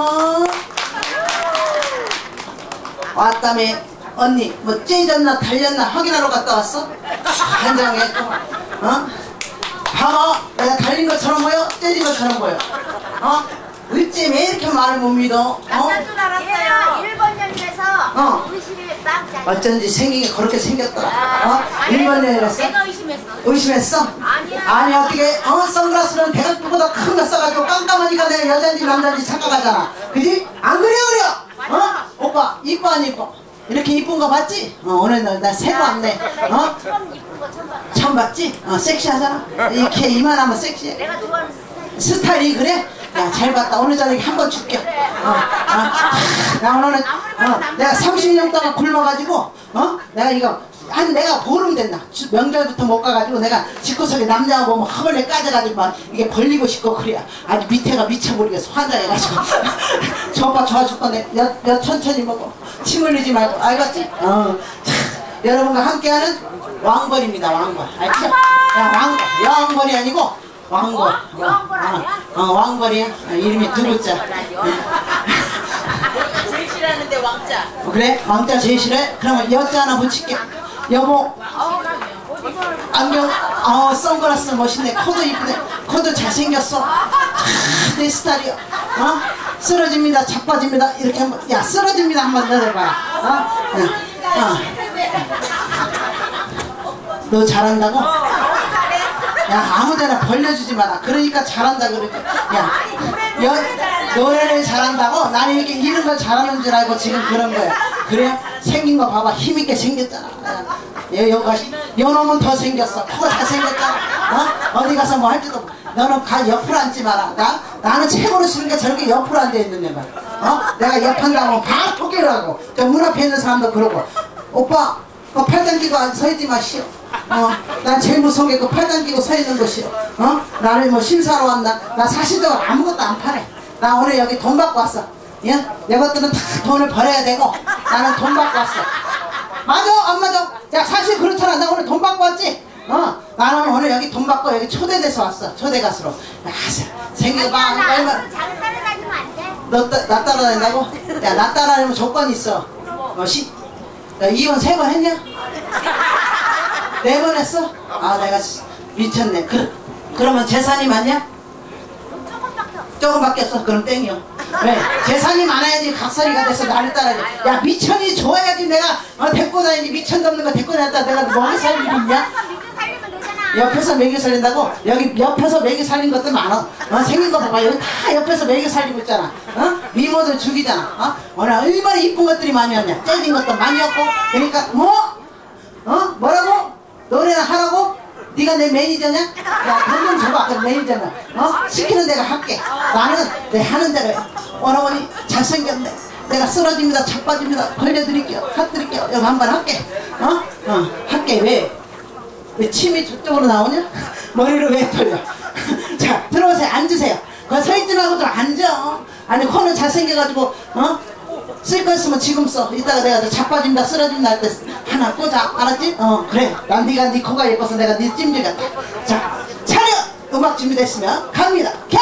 아, 왔다며 언니 뭐 찢었나 달렸나 확인하러 갔다 왔어? 현장에 어? 봐봐 내가 달린 것처럼 보여? 찢은 것처럼 보여 어? 어째 왜 이렇게 말을 못 믿어? 어? 남자인 줄 알았어요. 1번역에서 어. 의심이 딱 잘. 어쩐지 생긴 게 그렇게 생겼더라 어? 일본 여행했어? 내가 의심했어. 의심했어? 아니야. 아니 어떻게 어 선글라스는 대각보다 큰 거 써가지고 깜깜하니까 내가 여잔지 남잔지 착각하잖아 그지? 안 그래 그래? 어? 오빠 이뻐 안 이뻐? 이렇게 이쁜 거 봤지? 어 오늘 날, 날 새로 왔네 어? 처음 이쁜 거 처음 봤어. 처음 봤지? 어 섹시하잖아 이렇게 이만하면 섹시해 내가 좋아하는 스타일. 스타일이 그래? 야 잘 봤다. 오늘 저녁에 한번 줄게. 어, 어. 나 오늘은 어, 내가 30년 동안 굶어가지고 어? 내가 이거 한 내가 보름 됐나 주- 명절부터 못 가가지고 내가 집구석에 남자가 보면 허벌레 까져가지고 막 이게 벌리고 싶고 그래야. 아주 밑에가 미쳐버리겠어. 환장해가지고. 저 오빠 좋아 죽겠네 여, 여 천천히 먹어. 침 흘리지 말고. 알겠지? 어. 자, 여러분과 함께하는 왕벌입니다 왕벌. 알죠? 야 왕벌! 여왕벌이 아니고 왕벌 어? 여왕벌 아니야? 어, 어, 왕벌이야 어, 이름이 두 글자 제일 싫어하는데 왕자. 어, 그래? 왕자 제일 싫어해? 그러면 여자 하나 붙일게 여보 어. 안경 어 선글라스 멋있네 코도 이쁘네 코도 잘생겼어 아, 내 스타일이야 어? 쓰러집니다 자빠집니다 이렇게 한번 야 쓰러집니다 한번 내려봐 어? 어. 어. 너 잘한다고? 야 아무데나 벌려주지 마라. 그러니까 잘한다 그러지 야 여, 노래를 잘한다고? 나는 이렇게 이런 걸 잘하는 줄 알고 지금 그런 거야. 그래? 생긴 거 봐봐. 힘있게 생겼잖아. 얘 여가 요놈은 더 생겼어. 코가 잘 생겼잖아 어? 어디 가서 뭐 할지도 너는 가 옆으로 앉지 마라. 나, 나는 최고로 싫은 게 저렇게 옆으로 앉아 있는 애가 어? 내가 옆 한다고 바로 포기를 하고. 저 문 앞에 있는 사람도 그러고. 오빠 어, 끼고 안- 서 있지 마시오. 어, 난 제일 무서운 게 그 팔짱 끼고 서 있는 것이오. 어? 나를 뭐 심사로 왔나? 나 사실적으로 아무것도 안 팔아. 나 오늘 여기 돈 받고 왔어. 예? 이것들은 다 돈을 벌어야 되고 나는 돈 받고 왔어. 맞아, 안 맞아? 야, 사실 그렇잖아. 나 오늘 돈 받고 왔지? 어, 나는 오늘 여기 돈 받고 여기 초대돼서 왔어. 초대 가수로. 야, 생겨봐. 나 얼마, 앞으로 잘 따라다니면 안 돼. 너, 따- 나 따라다닌다고? 야, 나 따라다니면 조건 있어. 어, 시, 야, 이혼 세 번 했냐? 네 번 했어? 아, 내가 씨, 미쳤네. 그, 그러면 재산이 많냐? 조금밖에 없어. 조금밖에 없어. 그럼 땡이요. 왜? 재산이 많아야지 각설이가 돼서 나를 따라야지. 야, 미천이 좋아야지 내가 어, 데리고 다니지. 미천 넘는 거 데리고 다녔다. 내가 뭐하게 살 일이 있냐? 옆에서 매기 살린다고? 여기 옆에서 매기 살린 것들 많아. 어, 생긴 거 봐봐. 여기 다 옆에서 매기 살리고 있잖아. 어? 미모들 죽이잖아. 어? 오늘 얼마나 이쁜 것들이 많이 왔냐. 째진 것도 많이 왔고. 그러니까 뭐? 어? 하라고? 네가 내 매니저냐? 야, 돈좀 줘봐. 그 매니저는. 어? 시키는 데가 할게. 나는 내 하는 대로 해. 오라버니 잘생겼네. 내가 쓰러집니다. 자빠집니다. 걸려드릴게요. 사드릴게요. 여기 한번 할게. 어? 어, 할게. 왜? 왜 침이 저쪽으로 나오냐? 머리를 왜 돌려? 자, 들어오세요. 앉으세요. 거기 서 있지 말고 좀 앉아. 아니, 코는 잘생겨가지고, 어? 쓸 거 있으면 지금 써. 이따가 내가 저 자빠진다, 쓰러진다 할 때 하나 꽂아. 알았지? 어, 그래. 난 네가 네 코가 예뻐서 내가 네 찜질겠다. 자, 차렷! 음악 준비됐으면 갑니다. 경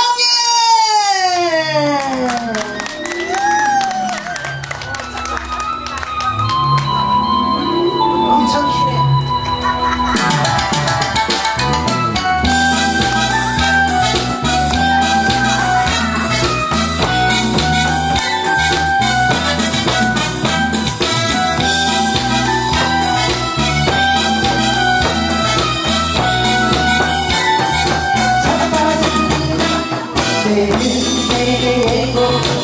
이